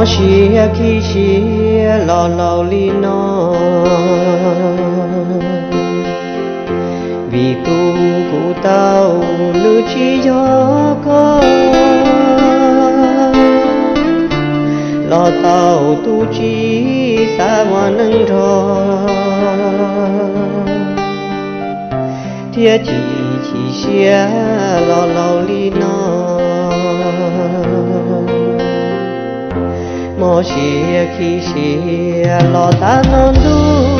我是去是老老里诺，为故故道路只有个，老道都只啥我能着，天地起些老老里诺。Moshi Kishi Lota Nandu.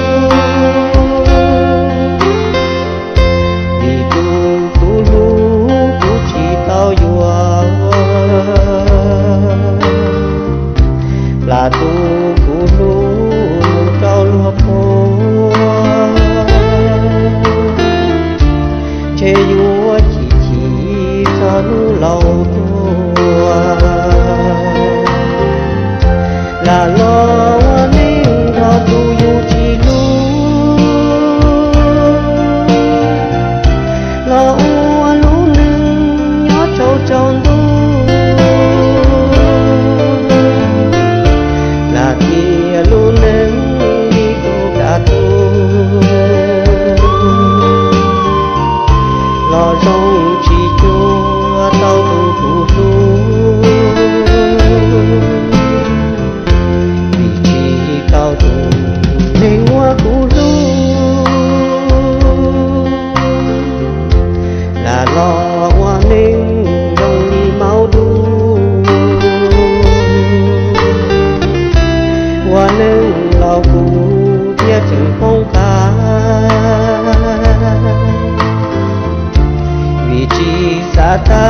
တာ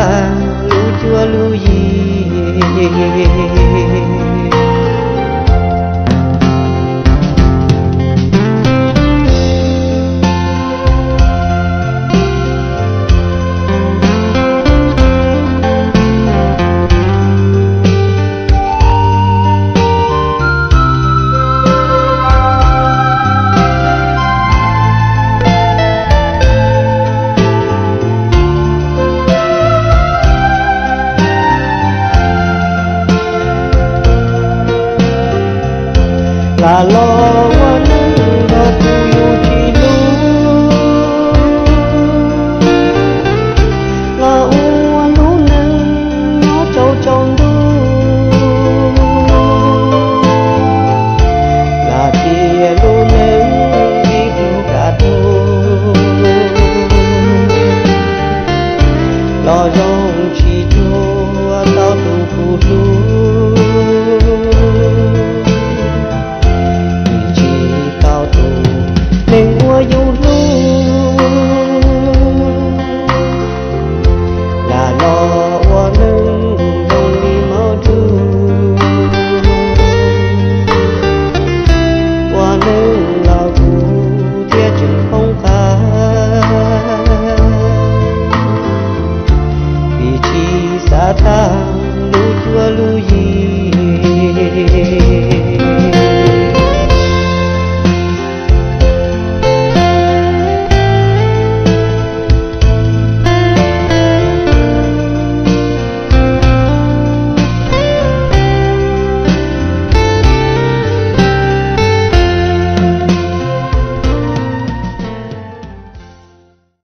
လူကျွလူကြီး Kalawan nga puyo Lauan hunan nga chow chow do Lati elu neng ibu katu Lo yong chi